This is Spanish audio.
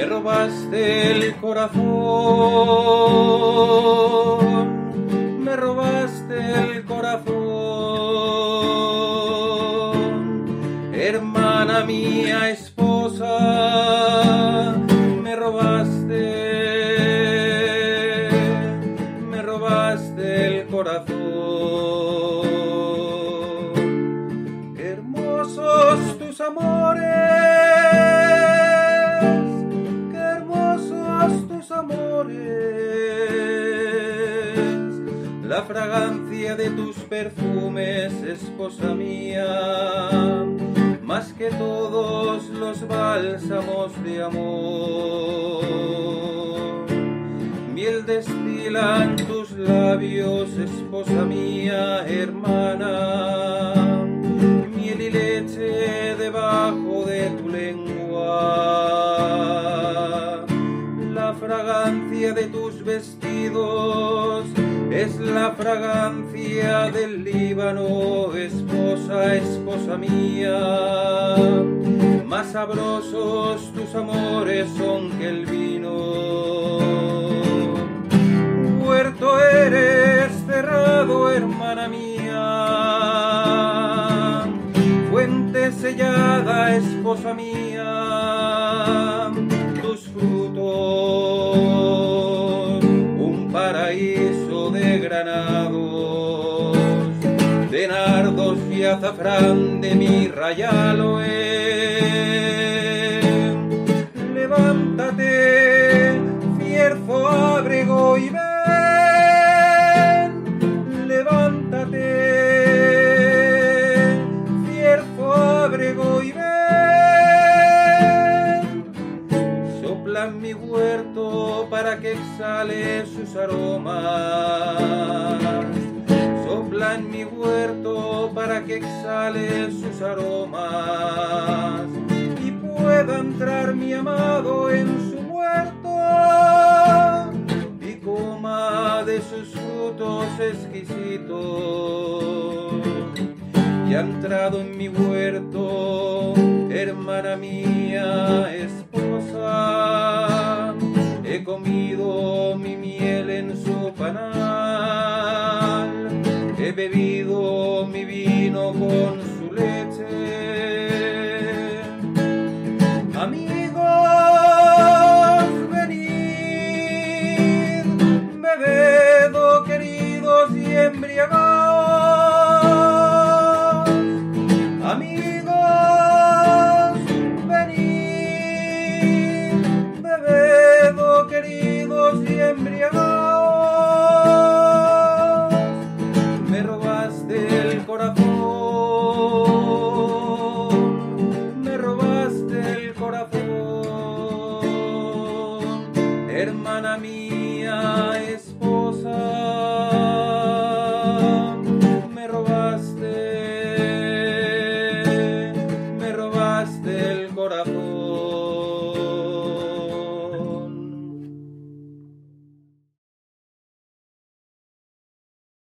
Me robaste el corazón, me robaste el corazón, hermana mía, esposa, me robaste, me robaste el corazón. Hermosos tus amores, La fragancia de tus perfumes, esposa mía, más que todos los bálsamos de amor. Miel destilan tus labios, esposa mía, hermana. Fragancia de tus vestidos es la fragancia del Líbano, esposa, esposa mía. Más sabrosos tus amores son que el vino. Huerto eres cerrado, hermana mía. Fuente sellada, esposa mía. Azafrán de mirra y aloe. Levántate, fierzo abrigo y ven. Levántate, fierzo abrigo y ven. Sopla en mi huerto para que exhale sus aromas. En mi huerto para que exhale sus aromas y pueda entrar mi amado en su huerto y coma de sus frutos exquisitos. Y ha entrado en mi huerto, hermana mía, esposa. He comido mi miel en su panal, embriagados. Amigos, venid, queridos y embriagados. Me robaste el corazón, me robaste el corazón, hermana mía, esposa.